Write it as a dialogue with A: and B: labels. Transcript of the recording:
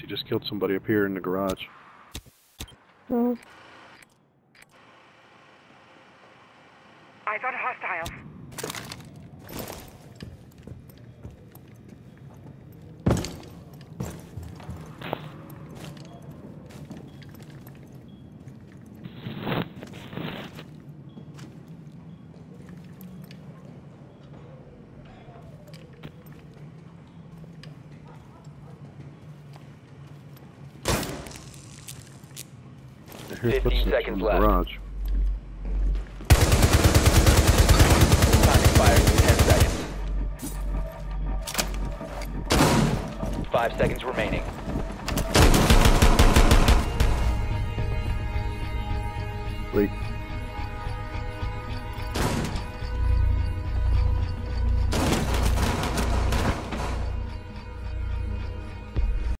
A: She just killed somebody up here in the garage. Mm.
B: Oh,
C: Eyes on hostiles.
A: I hear
D: 15 seconds left.
A: garage.
D: Time expires in 10 seconds. Five seconds remaining.
A: Wait,